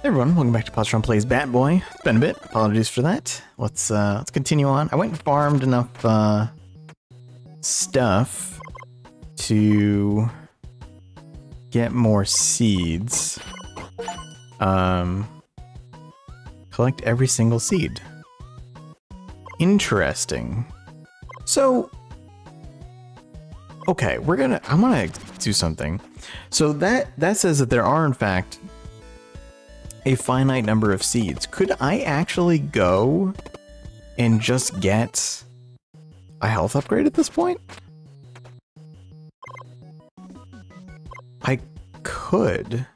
Hey everyone, welcome back to Positron Plays Bat Boy. It's been a bit. Apologies for that. Let's uh let's continue on. I went and farmed enough uh stuff to get more seeds. Um collect every single seed. Interesting. So Okay, we're gonna I'm gonna do something. So that that says that there are in fact a finite number of seeds. Could I actually go and just get a health upgrade at this point? I could.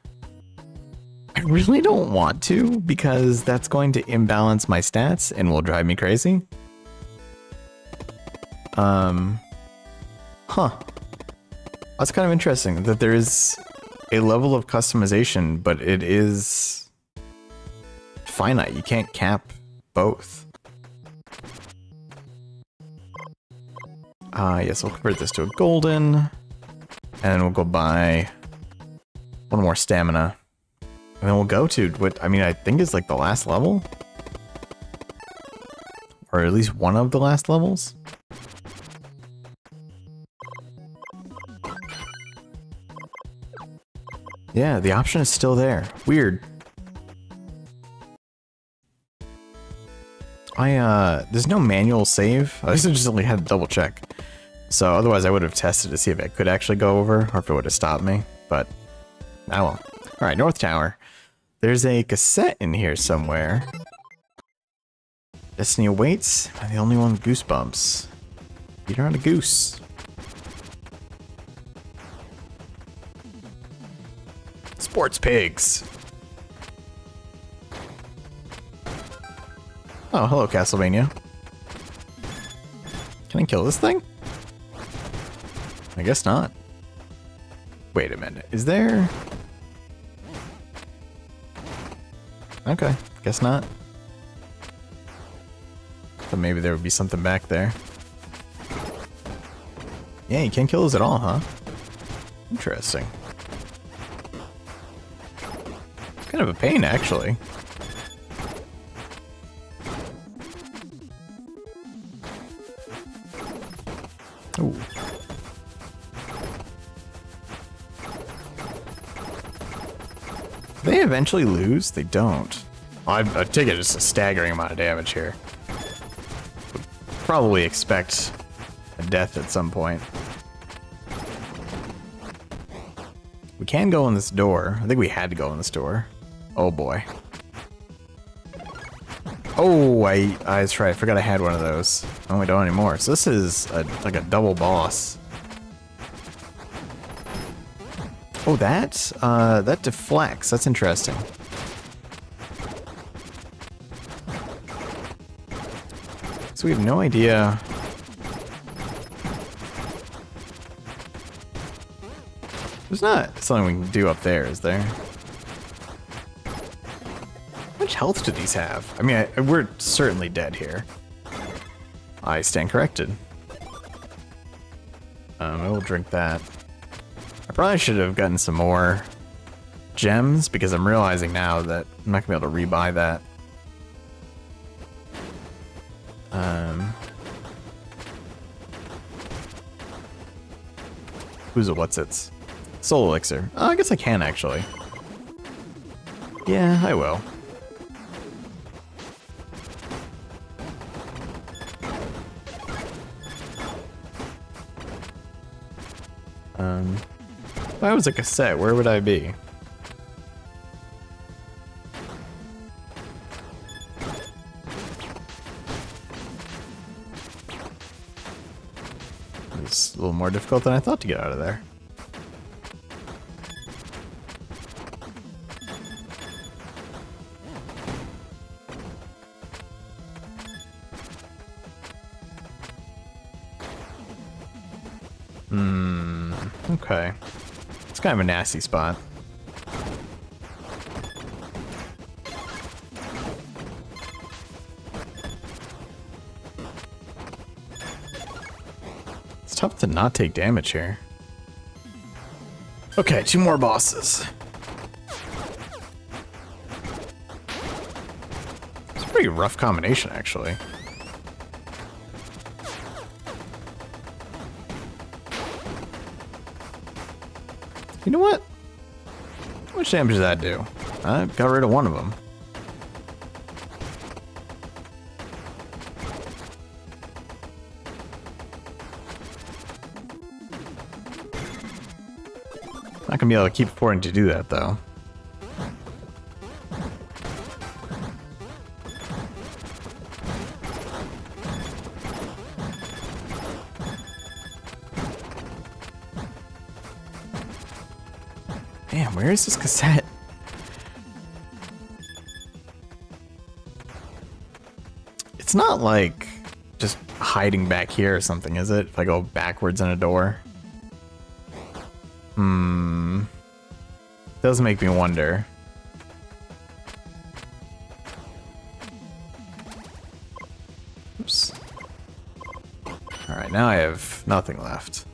I really don't want to because that's going to imbalance my stats and will drive me crazy. Um, huh. That's kind of interesting that there is a level of customization, but it is finite. You can't cap both. Ah, uh, yes, we'll convert this to a golden. And we'll go buy one more stamina. And then we'll go to what I mean, I think is like the last level. Or at least one of the last levels. Yeah, the option is still there. Weird. I, uh, there's no manual save. I just only had to double check. So otherwise I would have tested to see if it could actually go over or if it would have stopped me, but I will. All right, North Tower. There's a cassette in here somewhere. Destiny awaits. Am the only one with goosebumps? You're not a goose. Sports pigs. Oh, hello, Castlevania. Can I kill this thing? I guess not. Wait a minute. Is there... Okay, guess not. But maybe there would be something back there. Yeah, you can't kill those at all, huh? Interesting. Kind of a pain, actually. They eventually lose? They don't. I, I take it just a staggering amount of damage here. Would probably expect a death at some point. We can go in this door. I think we had to go in this door. Oh boy. Oh, I, I that's right. I forgot I had one of those. Oh, we don't anymore. So this is a, like a double boss. Oh, that? Uh, that deflects. That's interesting. So we have no idea. There's not something we can do up there, is there? How much health do these have? I mean, I, we're certainly dead here. I stand corrected. Um, I will drink that. I probably should have gotten some more gems because I'm realizing now that I'm not gonna be able to rebuy that. Um, who's a what's its? Soul elixir. Oh, I guess I can actually. Yeah, I will. Um, if I was a cassette, where would I be? It's a little more difficult than I thought to get out of there. Hmm, Okay. It's kind of a nasty spot. It's tough to not take damage here. Okay, two more bosses. It's a pretty rough combination, actually. You know what? How much damage does that do? I got rid of one of them. Not gonna be able to keep affording to do that though. Damn, where is this cassette? It's not like just hiding back here or something, is it? If I go backwards in a door. Hmm. Does make me wonder. Oops. Alright, now I have nothing left.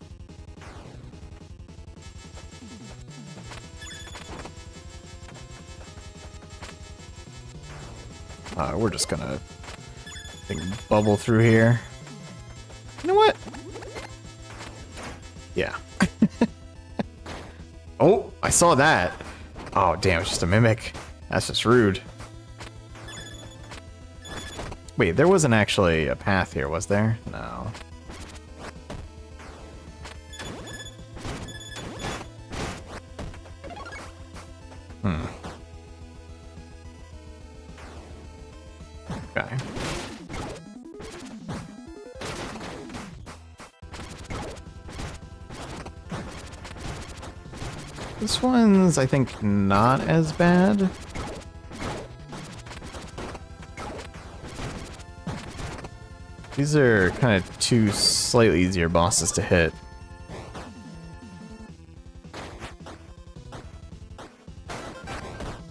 Uh, we're just gonna bubble through here. You know what? Yeah. oh, I saw that. Oh, damn, it's just a mimic. That's just rude. Wait, there wasn't actually a path here, was there? No. Hmm. This one's, I think, not as bad. These are kind of two slightly easier bosses to hit.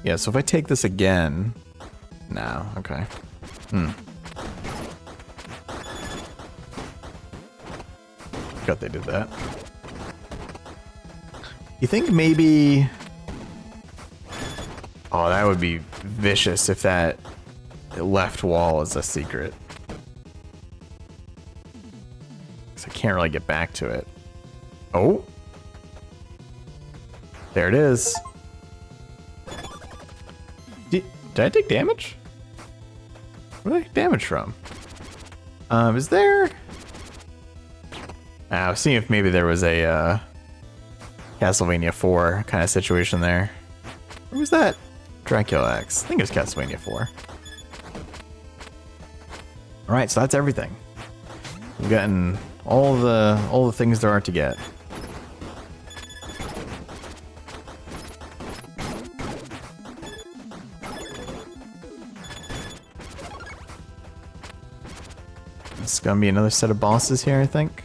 Yeah, so if I take this again... No, okay. Hmm. Forgot they did that. You think maybe... Oh, that would be vicious if that left wall is a secret. Because I can't really get back to it. Oh! There it is. Did, did I take damage? Where did I take damage from? Um, is there... I was seeing if maybe there was a, uh... Castlevania 4 kind of situation there. Where was that? Dracula X. I think it was Castlevania 4. Alright, so that's everything. We've gotten all the all the things there are to get. It's gonna be another set of bosses here, I think.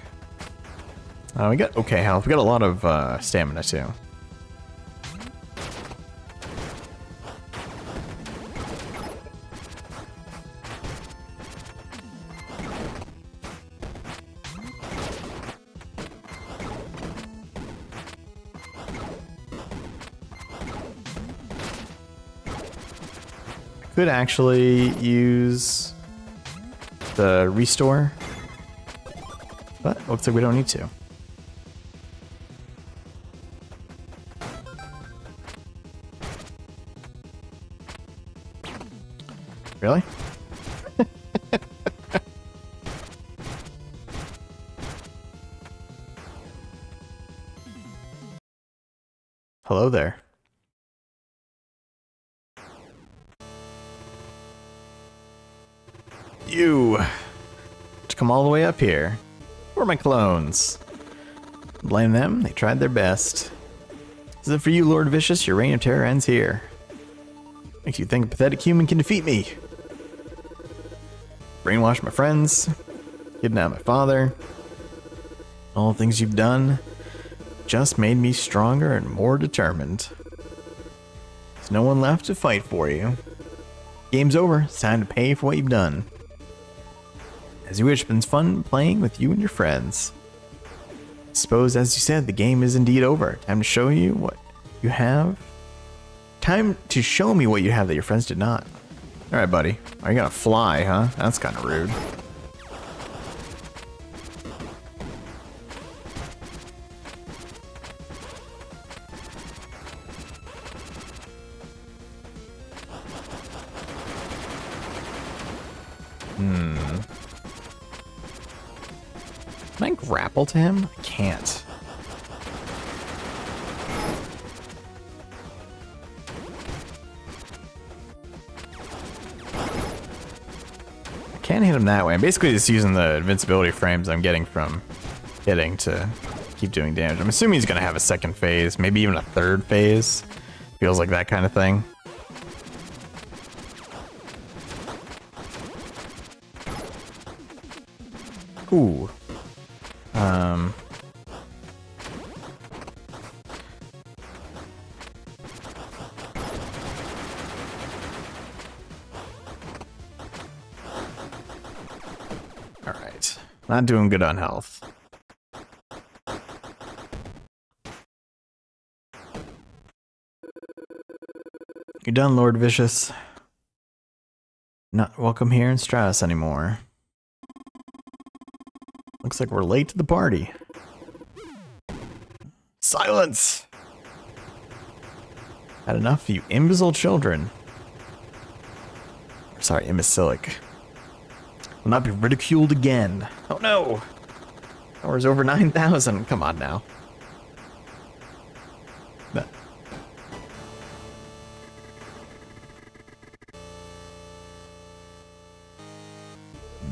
Uh, we got okay health. We got a lot of uh, stamina too. Could actually use the restore, but looks like we don't need to. You to come all the way up here. Where are my clones? Blame them, they tried their best. Is it for you, Lord Vicious? Your reign of terror ends here. Makes you think a pathetic human can defeat me. Brainwash my friends, kidnap my father. All the things you've done just made me stronger and more determined. There's no one left to fight for you. Game's over. It's time to pay for what you've done. As you wish, it's been fun playing with you and your friends. Suppose, as you said, the game is indeed over. Time to show you what you have. Time to show me what you have that your friends did not. Alright, buddy. Are you gonna fly, huh? That's kind of rude. Grapple to him? I can't. I can't hit him that way. I'm basically just using the invincibility frames I'm getting from hitting to keep doing damage. I'm assuming he's going to have a second phase, maybe even a third phase. Feels like that kind of thing. Ooh. Um... Alright. Not doing good on health. You're done, Lord Vicious. Not welcome here in Stratus anymore. Looks like we're late to the party. Silence! Had enough, you imbecile children. Sorry, imbecilic. Will not be ridiculed again. Oh no! Hours over 9,000. Come on now.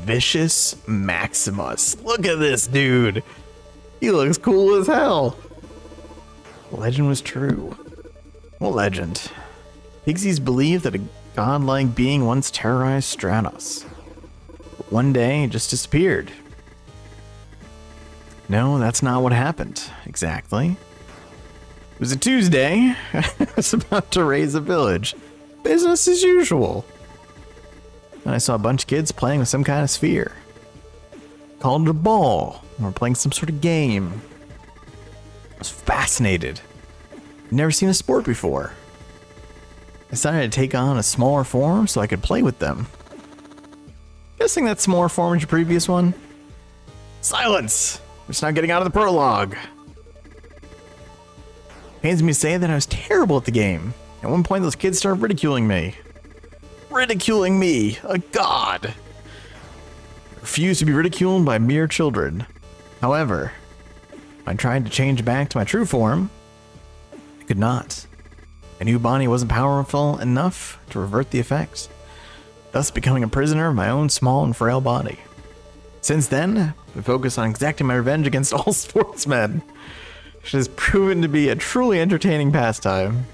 Vicious Maximus. Look at this dude. He looks cool as hell. Legend was true. What legend? Pixies believe that a godlike being once terrorized Stratos. But one day, it just disappeared. No, that's not what happened, exactly. It was a Tuesday. I was about to raise a village. Business as usual and I saw a bunch of kids playing with some kind of sphere. Called it a ball, or playing some sort of game. I was fascinated. never seen a sport before. I decided to take on a smaller form so I could play with them. Guessing that smaller form is your previous one? Silence! Just not getting out of the prologue. Pains me to say that I was terrible at the game. At one point, those kids started ridiculing me ridiculing me, a god. Refuse to be ridiculed by mere children. However, I tried to change back to my true form. I could not. I knew Bonnie wasn't powerful enough to revert the effects, thus becoming a prisoner of my own small and frail body. Since then, I focused on exacting my revenge against all sportsmen, which has proven to be a truly entertaining pastime.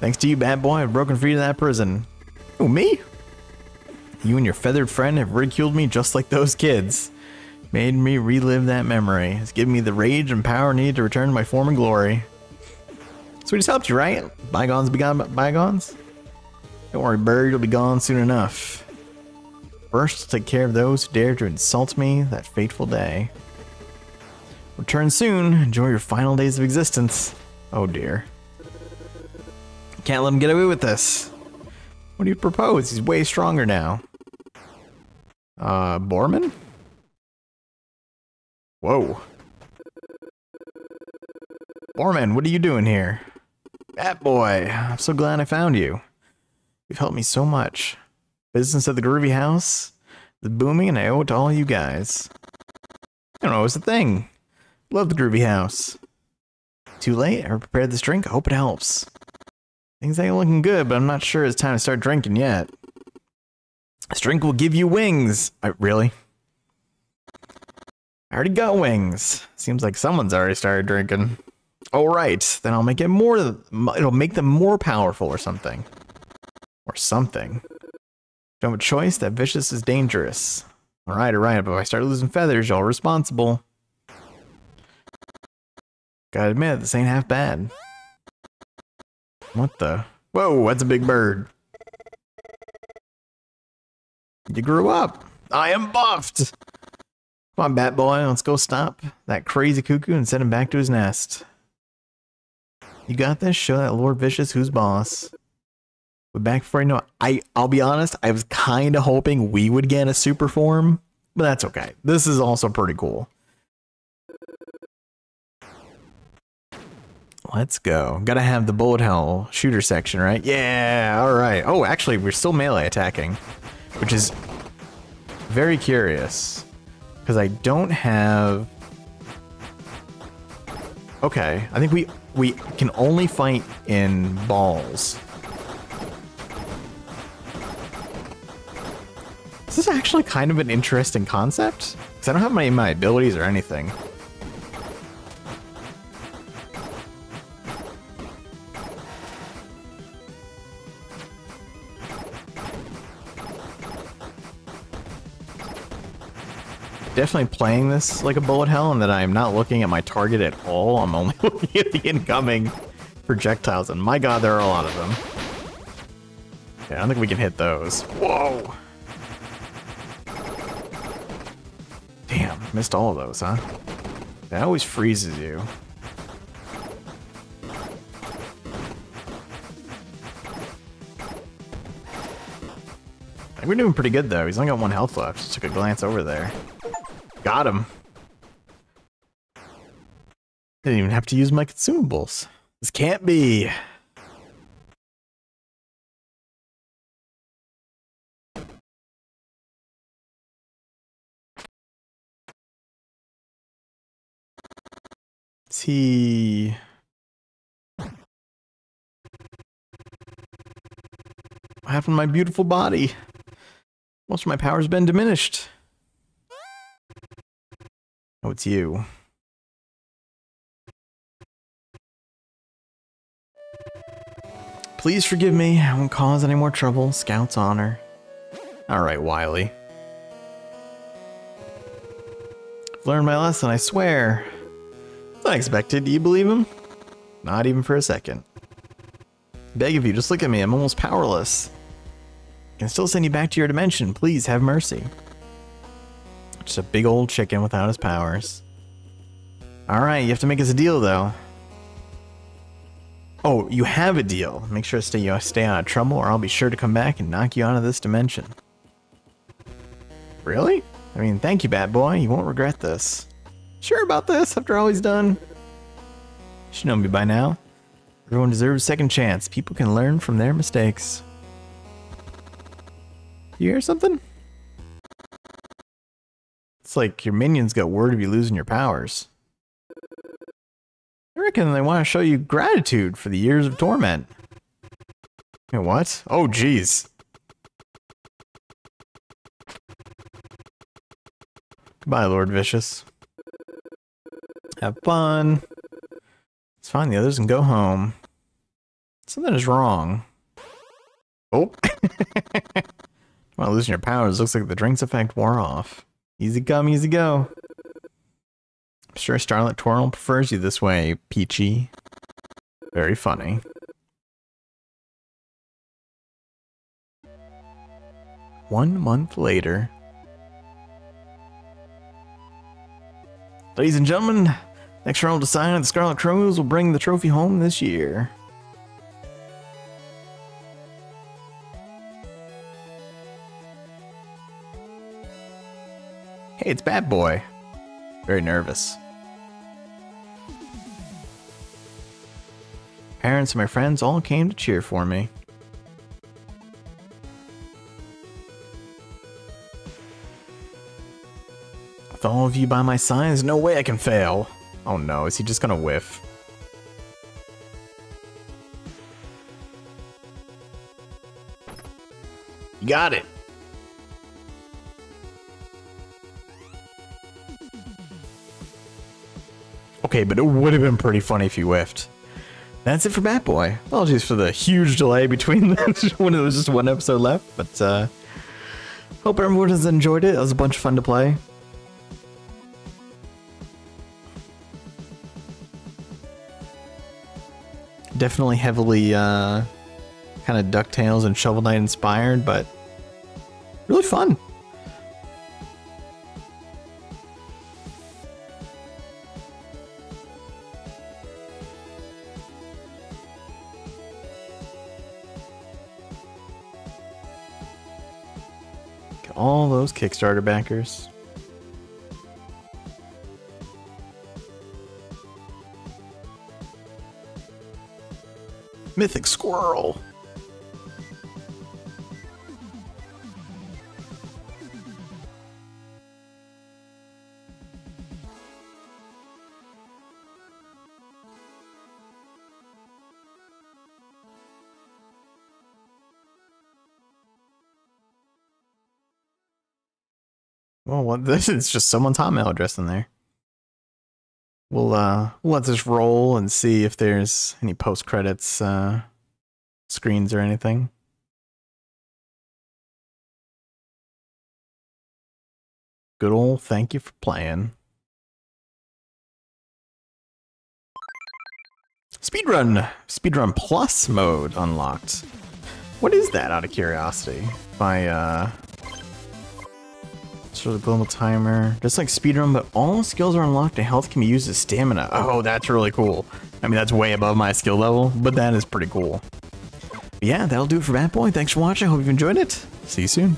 Thanks to you, Bat Boy, I've broken free of that prison. Oh, me? You and your feathered friend have ridiculed me just like those kids. Made me relive that memory. It's given me the rage and power needed to return to my former glory. So we just helped you, right? Bygones be gone bygones? Don't worry, bird, you'll be gone soon enough. First, take care of those who dare to insult me that fateful day. Return soon. Enjoy your final days of existence. Oh dear. Can't let him get away with this. What do you propose? He's way stronger now. Uh, Borman? Whoa. Borman, what are you doing here? Bat boy, I'm so glad I found you. You've helped me so much. Business at the Groovy House is booming and I owe it to all you guys. I don't know, it's a thing. Love the Groovy House. Too late, I prepared this drink, I hope it helps. Things ain't looking good, but I'm not sure it's time to start drinking yet. This drink will give you wings. I, really? I already got wings. Seems like someone's already started drinking. All right, then I'll make it more. It'll make them more powerful or something. Or something. Don't have a choice. That vicious is dangerous. All right, all right. But if I start losing feathers, y'all responsible. Gotta admit, this ain't half bad. What the? Whoa, that's a big bird. You grew up. I am buffed. Come on, Bat Boy, let's go stop that crazy cuckoo and send him back to his nest. You got this? Show that Lord Vicious who's boss. But back before I know, I I'll be honest, I was kind of hoping we would get a super form, but that's okay. This is also pretty cool. Let's go. Gotta have the bullet hell shooter section, right? Yeah, alright. Oh, actually, we're still melee attacking, which is very curious. Because I don't have... Okay, I think we, we can only fight in balls. This is actually kind of an interesting concept. Because I don't have my, my abilities or anything. Definitely playing this like a bullet hell and that I'm not looking at my target at all. I'm only looking at the incoming projectiles, and my god, there are a lot of them. Yeah, I don't think we can hit those. Whoa! Damn, missed all of those, huh? That always freezes you. we're doing pretty good though. He's only got one health left. Just took a glance over there. Got him. Didn't even have to use my consumables. This can't be. He... What happened to my beautiful body? Most of my power's been diminished. Oh, it's you. Please forgive me. I won't cause any more trouble. Scout's honor. Alright, Wily. I've learned my lesson, I swear. It's unexpected. Do you believe him? Not even for a second. Beg of you, just look at me. I'm almost powerless. I can still send you back to your dimension. Please have mercy. Just a big old chicken without his powers. Alright, you have to make us a deal, though. Oh, you have a deal. Make sure to stay, you stay out of trouble, or I'll be sure to come back and knock you out of this dimension. Really? I mean, thank you, Bat Boy. You won't regret this. Sure about this, after all he's done. You should know me by now. Everyone deserves a second chance. People can learn from their mistakes. You hear something? It's like your minions got word of you losing your powers. I reckon they want to show you gratitude for the years of torment. You know what? Oh, jeez. Goodbye, Lord Vicious. Have fun. Let's find the others and go home. Something is wrong. Oh. While losing your powers, looks like the drink's effect wore off. Easy come, easy go. I'm sure Starlight Twirl prefers you this way, Peachy. Very funny. One month later. Ladies and gentlemen, next round decided the Scarlet Crows will bring the trophy home this year. Hey, it's Bat Boy. Very nervous. Parents and my friends all came to cheer for me. With all of you by my side, there's no way I can fail. Oh no, is he just gonna whiff? Got it. Okay, but it would have been pretty funny if you whiffed. That's it for Bat Boy. Apologies for the huge delay between when it was just one episode left, but uh, hope everyone has enjoyed it. It was a bunch of fun to play. Definitely heavily uh, kind of DuckTales and Shovel Knight inspired, but really fun. All those Kickstarter backers. Mythic Squirrel. What this is just someone's Hotmail address in there. We'll uh we'll let this roll and see if there's any post credits uh screens or anything. Good old thank you for playing. Speedrun! Speedrun Plus mode unlocked. What is that out of curiosity? By uh Sort of global timer. Just like speedrun, but all skills are unlocked and health can be used as stamina. Oh, that's really cool. I mean, that's way above my skill level, but that is pretty cool. But yeah, that'll do it for Bat Boy. Thanks for watching. Hope you've enjoyed it. See you soon.